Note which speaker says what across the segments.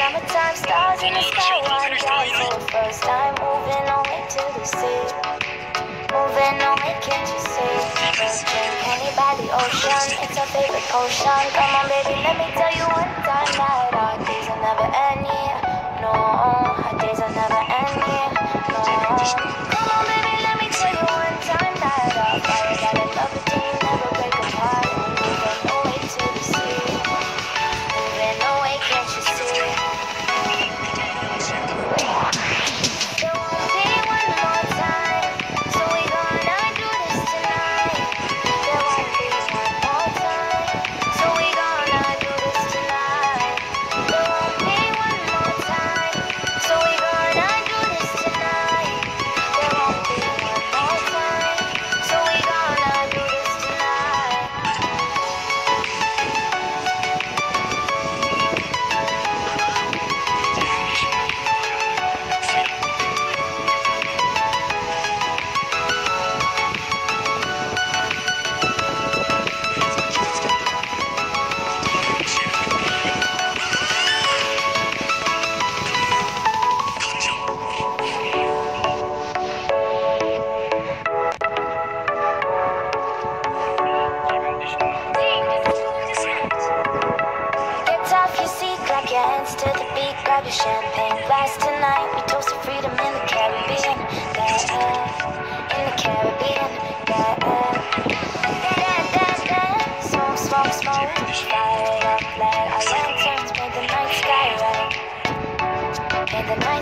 Speaker 1: summertime, stars in the sky, one drive for the first time, moving away to the sea. Moving away, can't you see? Virgin honey by the ocean, it's our favorite potion. Come on, baby, let me tell you one time that our days are never ending. No,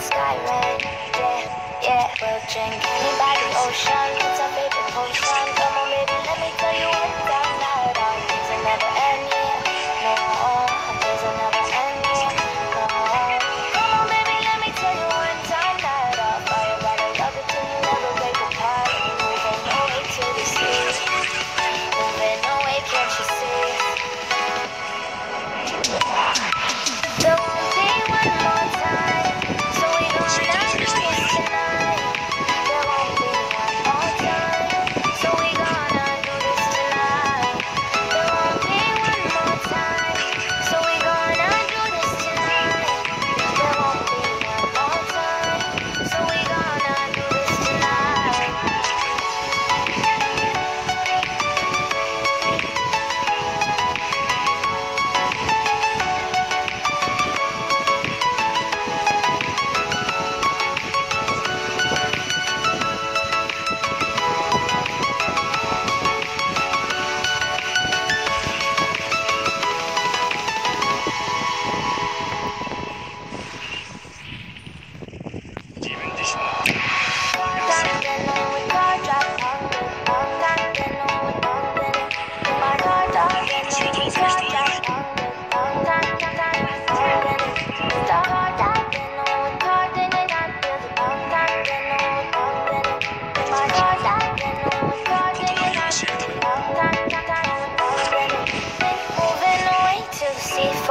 Speaker 1: sky red, yeah, yeah. We'll drink by the ocean,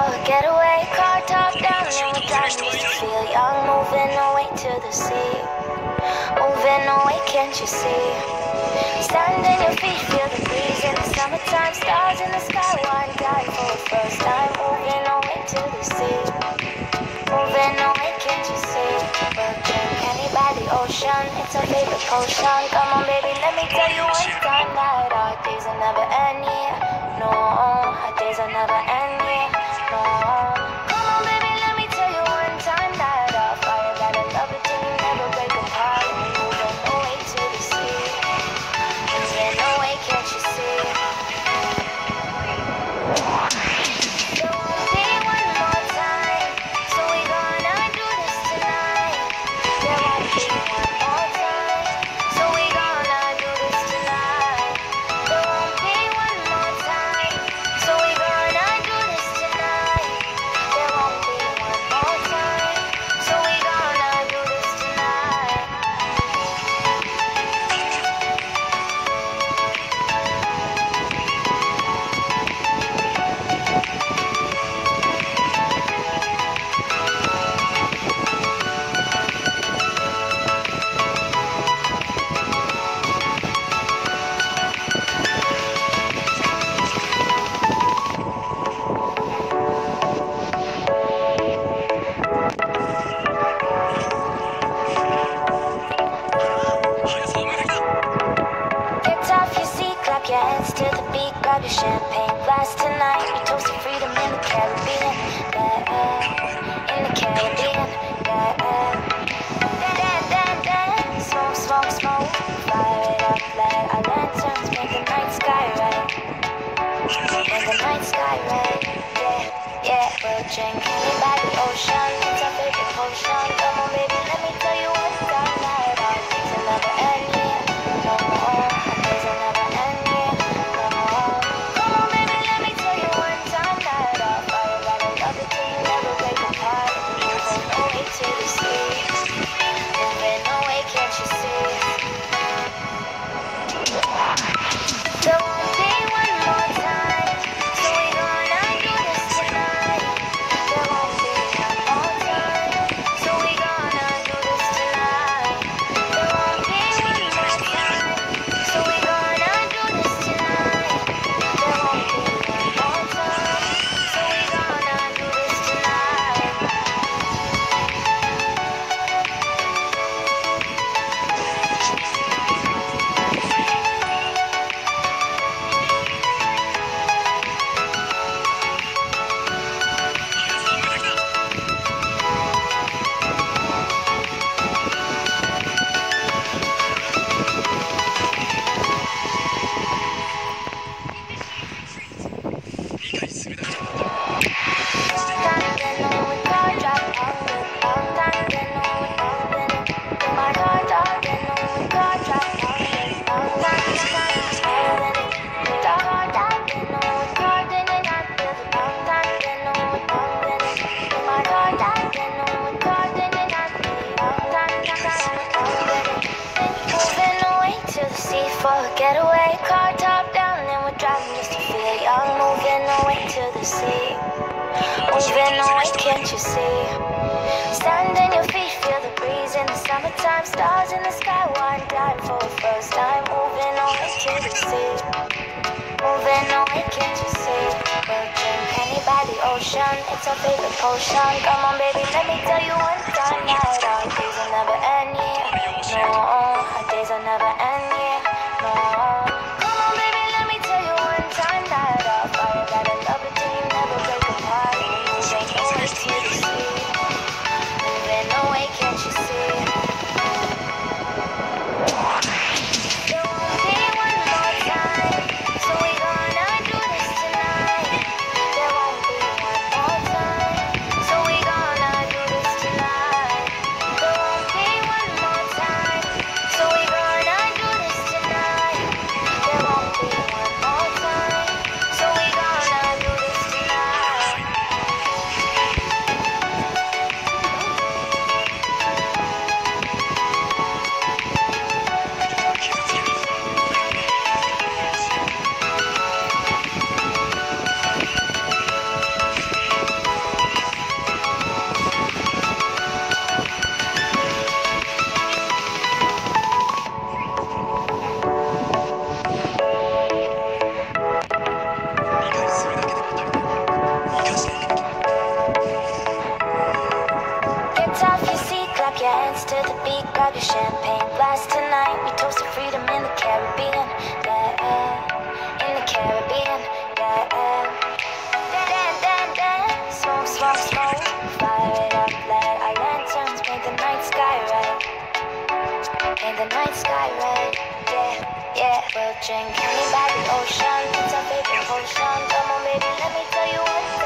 Speaker 1: Getaway car top down and we're driving just to feel young, moving away to the sea. Moving away, can't you see? Stand on your feet, feel the breeze in the summertime. Stars in the sky, one guy for the first time. Moving away to the sea. Moving away, can't you see? Virgin candy by the ocean, it's our favorite potion. Come on, baby, let me tell you one time that our days are never ending. No, our days are never. No. Come grab your champagne glass tonight. We toast to freedom in the Caribbean, yeah, in the Caribbean, yeah. Dan, dan, dan, smoke, smoke, smoke, fire it up, light our lanterns, make the night sky red, make the night sky red, yeah, yeah. We'll drink by the ocean, the sea. Moving away, can't you see? Stand on your feet, feel the breeze in the summertime. Stars in the sky, one blind for the first time. Moving away to the sea. Moving away, can't you see? We'll drink honey by the ocean. It's our favorite potion. Come on, baby, let me tell you one time. Night, our days will never end, yeah. Hands to the beat, grab your champagne glass tonight. We toast to freedom in the Caribbean, yeah, in the Caribbean, yeah. Dan, dan, dan, smoke, smoke, smoke, fire it up, light our lanterns, make the night sky red, make the night sky red, yeah, yeah. We'll drink honey by the ocean, it's our favorite potion. Come on, baby, let me tell